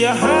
your heart.